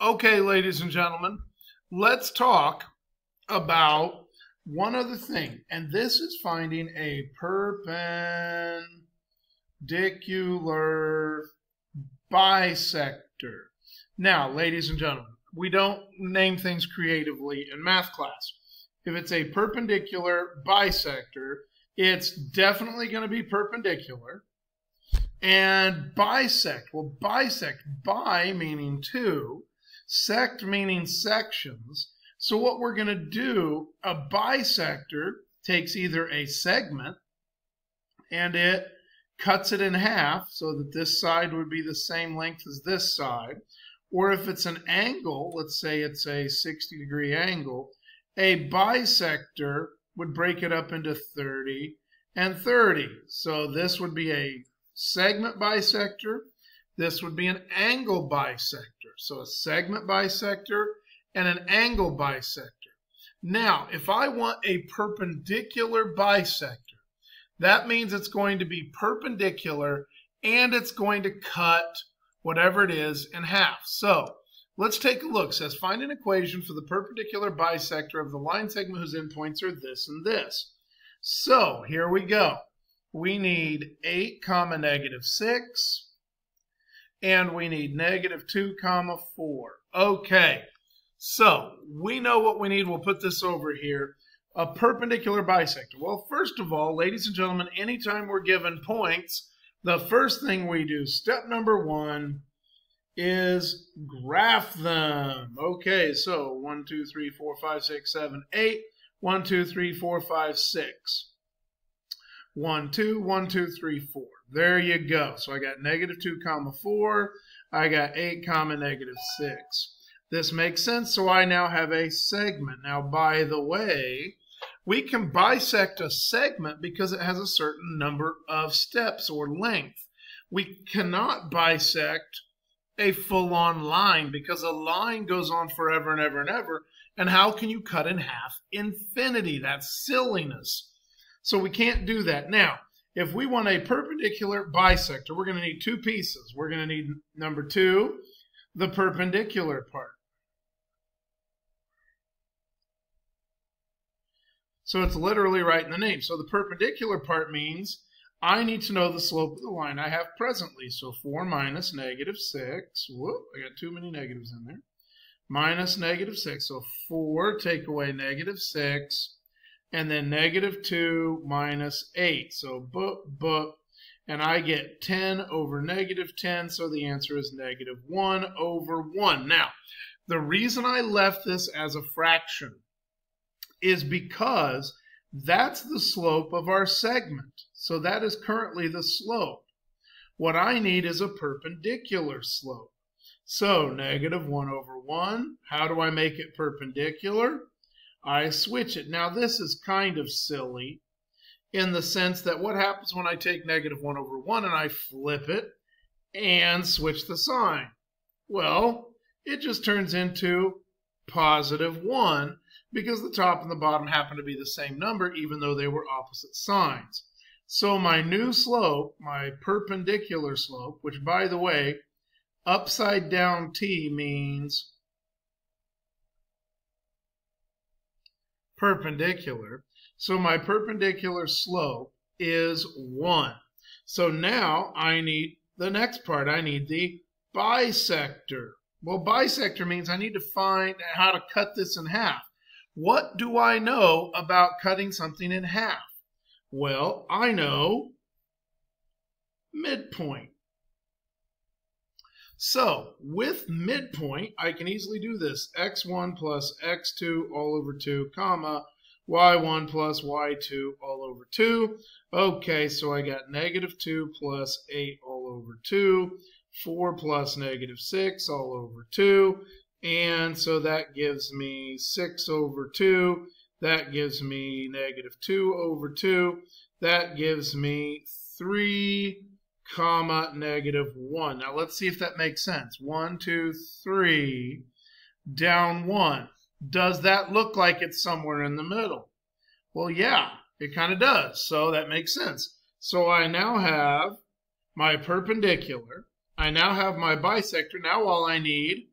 Okay, ladies and gentlemen, let's talk about one other thing, and this is finding a perpendicular bisector. Now, ladies and gentlemen, we don't name things creatively in math class. If it's a perpendicular bisector, it's definitely going to be perpendicular. And bisect, well, bisect, bi meaning two, sect meaning sections. So what we're going to do, a bisector takes either a segment and it cuts it in half so that this side would be the same length as this side. Or if it's an angle, let's say it's a 60 degree angle, a bisector would break it up into 30 and 30. So this would be a segment bisector. This would be an angle bisector. So a segment bisector and an angle bisector. Now, if I want a perpendicular bisector, that means it's going to be perpendicular and it's going to cut whatever it is in half. So let's take a look. It says find an equation for the perpendicular bisector of the line segment whose endpoints are this and this. So here we go. We need 8 comma negative 6 and we need negative 2 comma 4. Okay, so we know what we need. We'll put this over here. A perpendicular bisector. Well, first of all, ladies and gentlemen, anytime we're given points, the first thing we do, step number one, is graph them. Okay, so 1, 2, 3, 4, 5, 6, 7, 8. 1, 2, 3, 4, 5, 6. 1, 2, 1, 2, 3, 4. There you go. So I got negative 2 comma 4. I got 8 comma negative 6. This makes sense, so I now have a segment. Now, by the way, we can bisect a segment because it has a certain number of steps or length. We cannot bisect a full-on line because a line goes on forever and ever and ever. And how can you cut in half infinity? That's silliness. So we can't do that. Now, if we want a perpendicular bisector, we're going to need two pieces. We're going to need number two, the perpendicular part. So it's literally right in the name. So the perpendicular part means I need to know the slope of the line I have presently. So 4 minus negative 6. Whoop, I got too many negatives in there. Minus negative 6. So 4 take away negative 6. And then negative 2 minus 8. So book, book. And I get 10 over negative 10. So the answer is negative 1 over 1. Now, the reason I left this as a fraction is because that's the slope of our segment. So that is currently the slope. What I need is a perpendicular slope. So negative 1 over 1, how do I make it perpendicular? I switch it. Now this is kind of silly in the sense that what happens when I take negative 1 over 1 and I flip it and switch the sign? Well, it just turns into positive 1 because the top and the bottom happen to be the same number even though they were opposite signs. So my new slope, my perpendicular slope, which by the way, upside down t means perpendicular. So my perpendicular slope is 1. So now I need the next part. I need the bisector. Well, bisector means I need to find how to cut this in half. What do I know about cutting something in half? Well, I know midpoint. So, with midpoint, I can easily do this. x1 plus x2 all over 2, comma, y1 plus y2 all over 2. Okay, so I got negative 2 plus 8 all over 2, 4 plus negative 6 all over 2, and so that gives me 6 over 2. That gives me negative 2 over 2. That gives me 3 comma negative 1. Now let's see if that makes sense. 1, 2, 3, down 1. Does that look like it's somewhere in the middle? Well, yeah, it kind of does. So that makes sense. So I now have my perpendicular. I now have my bisector. Now all I need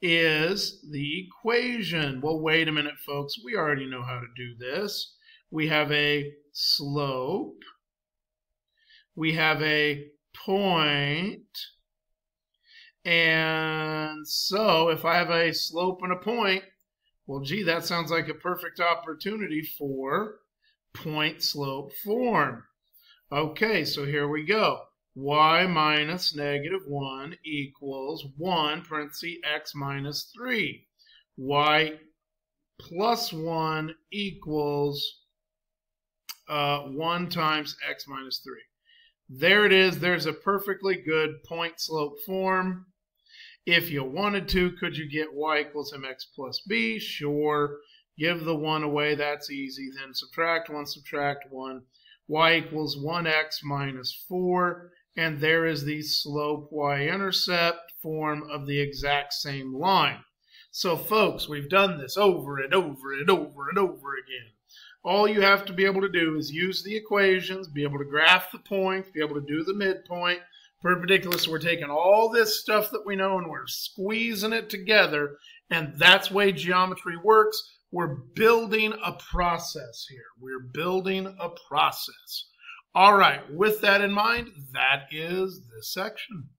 is the equation. Well, wait a minute, folks. We already know how to do this. We have a slope. We have a point. And so if I have a slope and a point, well, gee, that sounds like a perfect opportunity for point slope form. Okay, so here we go. y minus negative 1 equals 1 parenthesis x minus 3. y plus 1 equals uh, 1 times x minus 3. There it is. There's a perfectly good point slope form. If you wanted to, could you get y equals mx plus b? Sure. Give the 1 away. That's easy. Then subtract 1, subtract 1. y equals 1x minus 4. And there is the slope y-intercept form of the exact same line. So, folks, we've done this over and over and over and over again. All you have to be able to do is use the equations, be able to graph the points, be able to do the midpoint, perpendicular. So we're taking all this stuff that we know and we're squeezing it together. And that's way geometry works. We're building a process here. We're building a process. All right, with that in mind, that is this section.